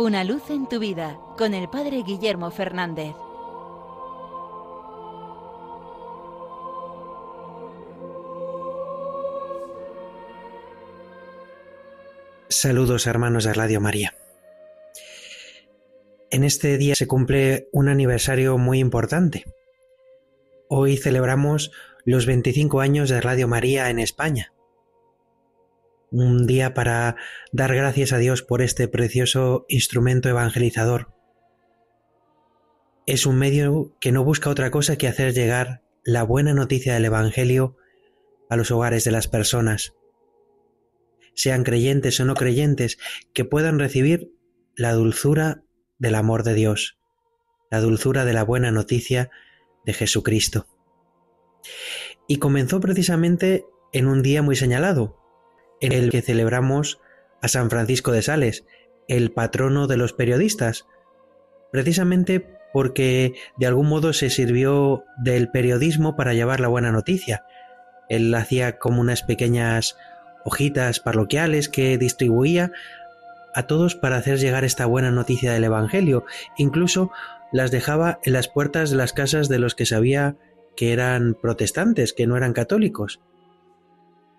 Una luz en tu vida con el Padre Guillermo Fernández. Saludos hermanos de Radio María. En este día se cumple un aniversario muy importante. Hoy celebramos los 25 años de Radio María en España un día para dar gracias a Dios por este precioso instrumento evangelizador. Es un medio que no busca otra cosa que hacer llegar la buena noticia del Evangelio a los hogares de las personas, sean creyentes o no creyentes, que puedan recibir la dulzura del amor de Dios, la dulzura de la buena noticia de Jesucristo. Y comenzó precisamente en un día muy señalado, en el que celebramos a San Francisco de Sales, el patrono de los periodistas, precisamente porque de algún modo se sirvió del periodismo para llevar la buena noticia. Él hacía como unas pequeñas hojitas parroquiales que distribuía a todos para hacer llegar esta buena noticia del Evangelio. Incluso las dejaba en las puertas de las casas de los que sabía que eran protestantes, que no eran católicos.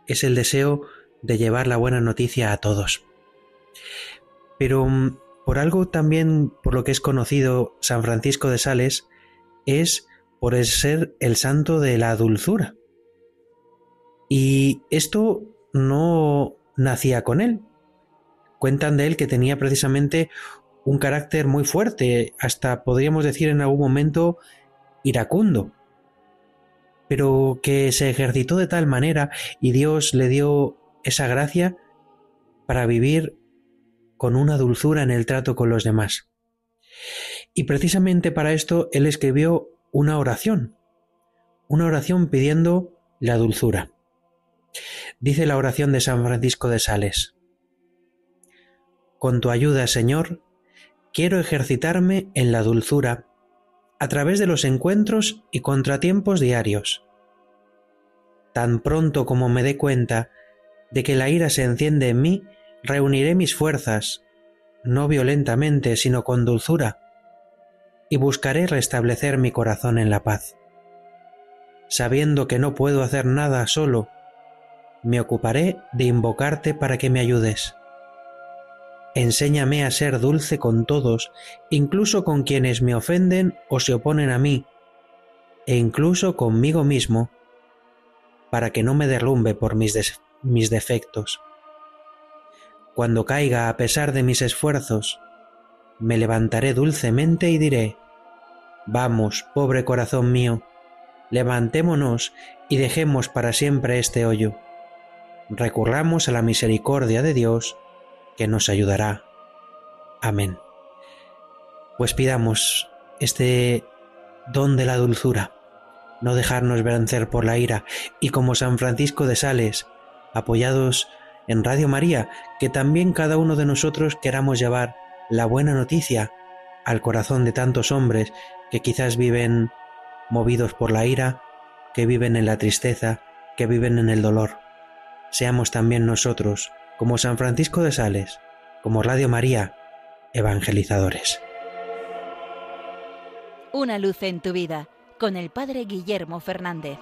Es el deseo de llevar la buena noticia a todos. Pero mm, por algo también por lo que es conocido San Francisco de Sales es por ser el santo de la dulzura. Y esto no nacía con él. Cuentan de él que tenía precisamente un carácter muy fuerte, hasta podríamos decir en algún momento iracundo, pero que se ejercitó de tal manera y Dios le dio esa gracia para vivir con una dulzura en el trato con los demás. Y precisamente para esto él escribió una oración, una oración pidiendo la dulzura. Dice la oración de San Francisco de Sales, Con tu ayuda, Señor, quiero ejercitarme en la dulzura a través de los encuentros y contratiempos diarios. Tan pronto como me dé cuenta de que la ira se enciende en mí, reuniré mis fuerzas, no violentamente, sino con dulzura, y buscaré restablecer mi corazón en la paz. Sabiendo que no puedo hacer nada solo, me ocuparé de invocarte para que me ayudes. Enséñame a ser dulce con todos, incluso con quienes me ofenden o se oponen a mí, e incluso conmigo mismo, para que no me derrumbe por mis, mis defectos. Cuando caiga a pesar de mis esfuerzos, me levantaré dulcemente y diré, Vamos, pobre corazón mío, levantémonos y dejemos para siempre este hoyo. Recurramos a la misericordia de Dios, que nos ayudará. Amén. Pues pidamos este don de la dulzura, no dejarnos vencer por la ira, y como San Francisco de Sales, apoyados en Radio María, que también cada uno de nosotros queramos llevar la buena noticia al corazón de tantos hombres que quizás viven movidos por la ira, que viven en la tristeza, que viven en el dolor. Seamos también nosotros, como San Francisco de Sales, como Radio María, evangelizadores. Una luz en tu vida, con el Padre Guillermo Fernández.